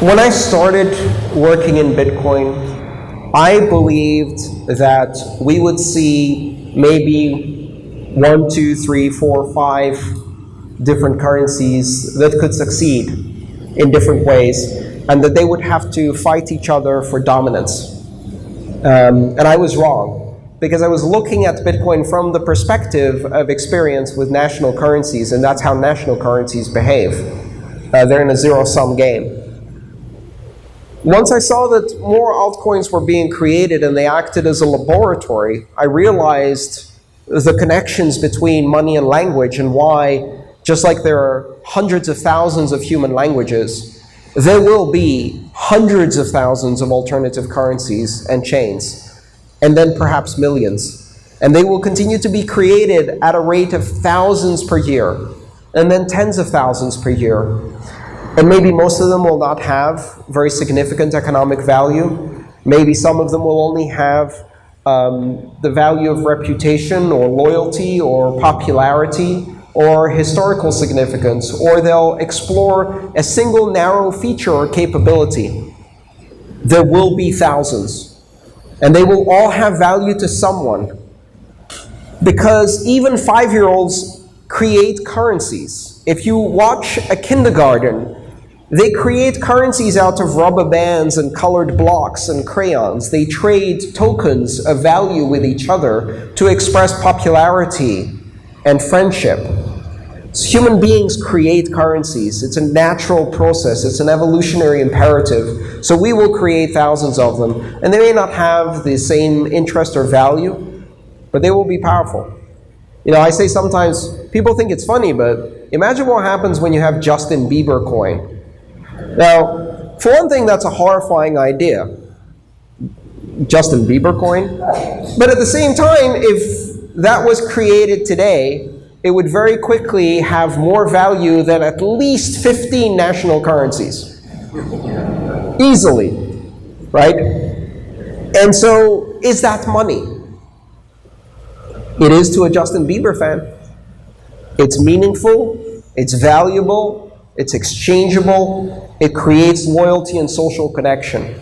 When I started working in Bitcoin, I believed that we would see maybe one, two, three, four, five different currencies that could succeed in different ways, and that they would have to fight each other for dominance. Um, and I was wrong, because I was looking at Bitcoin from the perspective of experience with national currencies, and that's how national currencies behave. Uh, they're in a zero sum game. Once I saw that more altcoins were being created and they acted as a laboratory, I realized the connections between money and language and why, just like there are hundreds of thousands of human languages, there will be hundreds of thousands of alternative currencies and chains, and then perhaps millions. And they will continue to be created at a rate of thousands per year, and then tens of thousands per year. And maybe most of them will not have very significant economic value. Maybe some of them will only have um, the value of reputation or loyalty or popularity or historical significance, or they'll explore a single narrow feature or capability. There will be thousands, and they will all have value to someone. Because even five year olds create currencies. If you watch a kindergarten, they create currencies out of rubber bands and colored blocks and crayons. They trade tokens of value with each other to express popularity and friendship. So human beings create currencies. It's a natural process. It's an evolutionary imperative. So we will create thousands of them. And they may not have the same interest or value, but they will be powerful. You know, I say sometimes, people think it's funny, but imagine what happens when you have Justin Bieber coin. Now, for one thing, that's a horrifying idea. Justin Bieber coin. But at the same time, if that was created today, it would very quickly have more value than at least 15 national currencies. Easily. Right? And so, is that money? It is to a Justin Bieber fan. It's meaningful, it's valuable, it's exchangeable, it creates loyalty and social connection.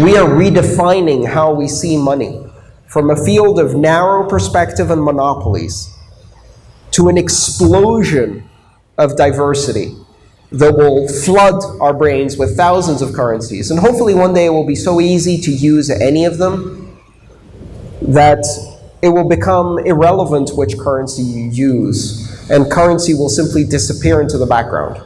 We are redefining how we see money from a field of narrow perspective and monopolies to an explosion of diversity that will flood our brains with thousands of currencies. And hopefully, one day it will be so easy to use any of them that it will become irrelevant which currency you use, and currency will simply disappear into the background.